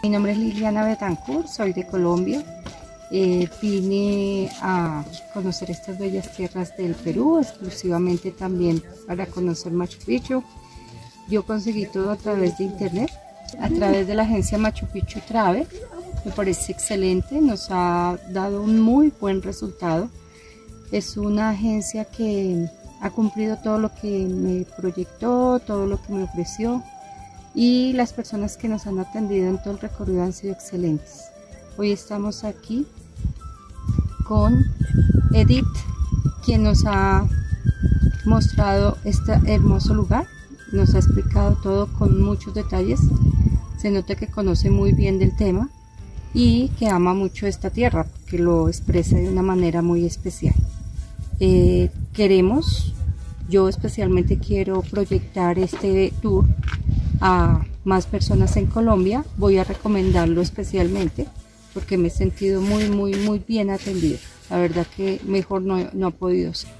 Mi nombre es Liliana Betancourt, soy de Colombia. Eh, vine a conocer estas bellas tierras del Perú, exclusivamente también para conocer Machu Picchu. Yo conseguí todo a través de internet, a través de la agencia Machu Picchu Travel. Me parece excelente, nos ha dado un muy buen resultado. Es una agencia que ha cumplido todo lo que me proyectó, todo lo que me ofreció y las personas que nos han atendido en todo el recorrido han sido excelentes. Hoy estamos aquí con Edith, quien nos ha mostrado este hermoso lugar, nos ha explicado todo con muchos detalles, se nota que conoce muy bien del tema y que ama mucho esta tierra, que lo expresa de una manera muy especial. Eh, queremos, yo especialmente quiero proyectar este tour a más personas en Colombia. Voy a recomendarlo especialmente porque me he sentido muy, muy, muy bien atendido. La verdad que mejor no, no ha podido ser.